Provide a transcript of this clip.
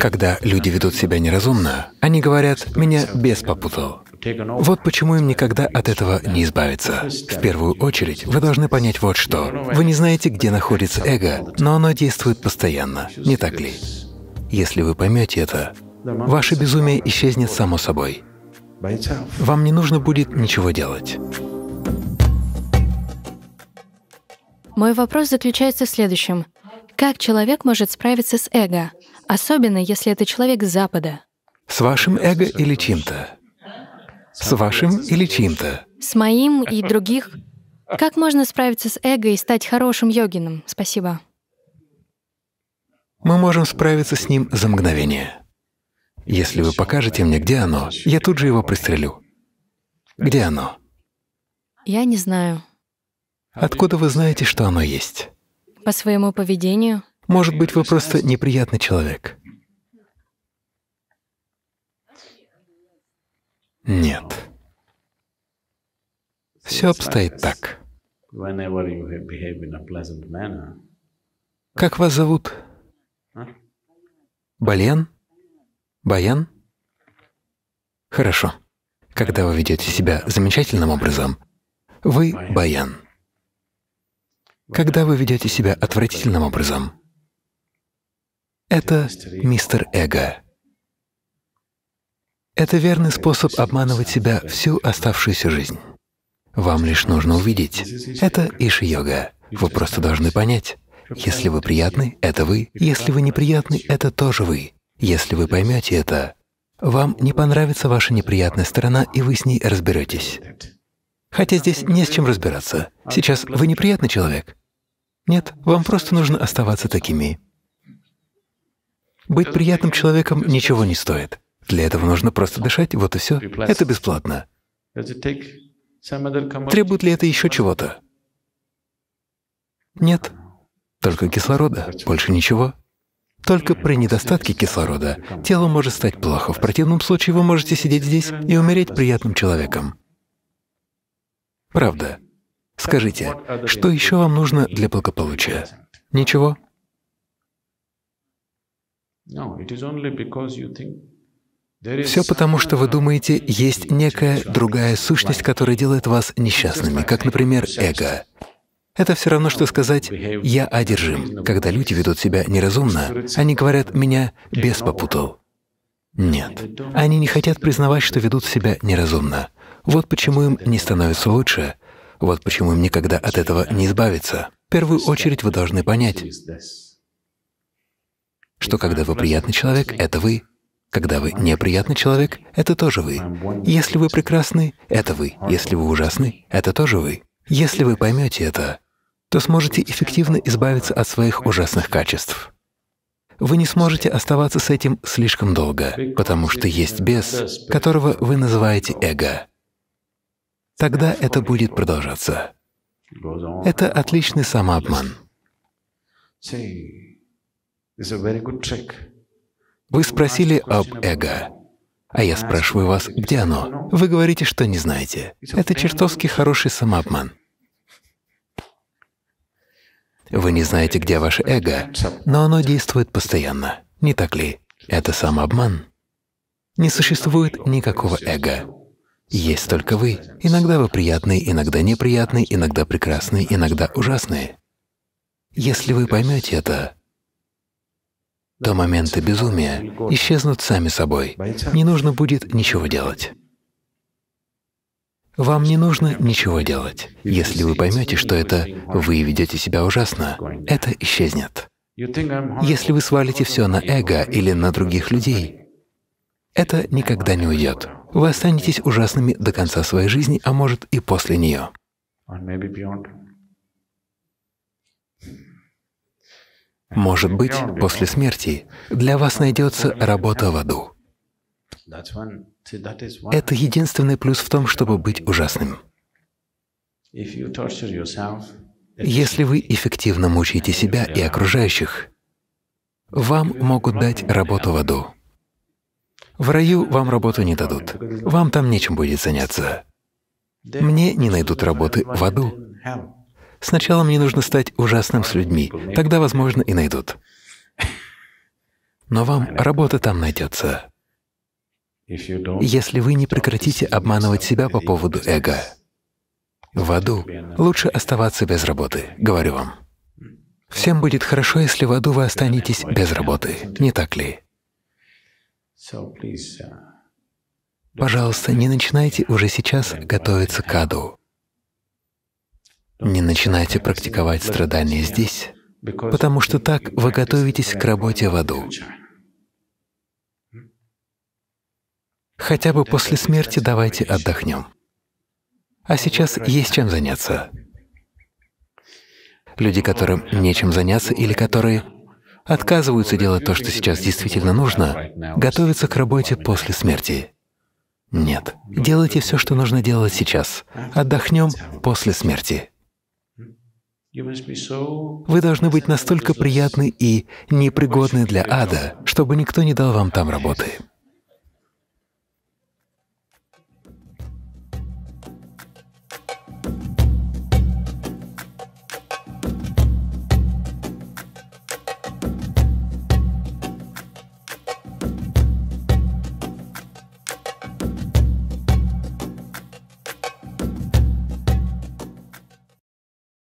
Когда люди ведут себя неразумно, они говорят «меня бес попутал». Вот почему им никогда от этого не избавиться. В первую очередь вы должны понять вот что. Вы не знаете, где находится эго, но оно действует постоянно, не так ли? Если вы поймете это, ваше безумие исчезнет само собой. Вам не нужно будет ничего делать. Мой вопрос заключается в следующем. Как человек может справиться с эго, особенно если это человек с Запада? С вашим эго или чьим-то? С вашим или чьим-то? С моим и других. Как можно справиться с эго и стать хорошим йогином? Спасибо. Мы можем справиться с ним за мгновение. Если вы покажете мне, где оно, я тут же его пристрелю. Где оно? Я не знаю. Откуда вы знаете, что оно есть? По своему поведению. Может быть, вы просто неприятный человек. Нет. Все обстоит так. Как вас зовут? Бален? Баян? Хорошо. Когда вы ведете себя замечательным образом, вы Баян. Когда вы ведете себя отвратительным образом, это мистер Эго. Это верный способ обманывать себя всю оставшуюся жизнь. Вам лишь нужно увидеть. Это Иши-йога. Вы просто должны понять. Если вы приятны, это вы. Если вы неприятны, это тоже вы. Если вы поймете это, вам не понравится ваша неприятная сторона, и вы с ней разберетесь. Хотя здесь не с чем разбираться. Сейчас вы неприятный человек? Нет, вам просто нужно оставаться такими. Быть приятным человеком ничего не стоит. Для этого нужно просто дышать, вот и все. Это бесплатно. Требует ли это еще чего-то? Нет. Только кислорода, больше ничего. Только при недостатке кислорода тело может стать плохо. В противном случае вы можете сидеть здесь и умереть приятным человеком. Правда. Скажите, что еще вам нужно для благополучия? Ничего? Все потому, что вы думаете, есть некая другая сущность, которая делает вас несчастными, как, например, эго. Это все равно, что сказать «я одержим». Когда люди ведут себя неразумно, они говорят «меня бес попутал». Нет, они не хотят признавать, что ведут себя неразумно. Вот почему им не становится лучше, вот почему им никогда от этого не избавиться. В первую очередь вы должны понять, что когда вы приятный человек, это вы, когда вы неприятный человек, это тоже вы. Если вы прекрасны, это вы. Если вы ужасны, это тоже вы. Если вы поймете это, то сможете эффективно избавиться от своих ужасных качеств. Вы не сможете оставаться с этим слишком долго, потому что есть бес, которого вы называете эго. Тогда это будет продолжаться. Это отличный самообман. Вы спросили об эго, а я спрашиваю вас, где оно? Вы говорите, что не знаете. Это чертовски хороший самообман. Вы не знаете, где ваше эго, но оно действует постоянно. Не так ли? Это самообман. Не существует никакого эго. Есть только вы. Иногда вы приятный, иногда неприятный, иногда прекрасный, иногда ужасный. Если вы поймете это, то моменты безумия исчезнут сами собой. Не нужно будет ничего делать. Вам не нужно ничего делать. Если вы поймете, что это вы ведете себя ужасно, это исчезнет. Если вы свалите все на эго или на других людей, это никогда не уйдет. Вы останетесь ужасными до конца своей жизни, а может и после нее. Может быть, после смерти для вас найдется работа в аду. Это единственный плюс в том, чтобы быть ужасным. Если вы эффективно мучаете себя и окружающих, вам могут дать работу в аду. В раю вам работу не дадут, вам там нечем будет заняться. Мне не найдут работы в аду. Сначала мне нужно стать ужасным с людьми, тогда, возможно, и найдут. но вам работа там найдется. Если вы не прекратите обманывать себя по поводу эго, в аду лучше оставаться без работы, говорю вам. Всем будет хорошо, если в аду вы останетесь без работы, не так ли? Пожалуйста, не начинайте уже сейчас готовиться к аду. Не начинайте практиковать страдания здесь, потому что так вы готовитесь к работе в аду. Хотя бы после смерти давайте отдохнем. А сейчас есть чем заняться. Люди, которым нечем заняться или которые отказываются делать то, что сейчас действительно нужно, готовятся к работе после смерти. Нет, делайте все, что нужно делать сейчас. Отдохнем после смерти. Вы должны быть настолько приятны и непригодны для ада, чтобы никто не дал вам там работы.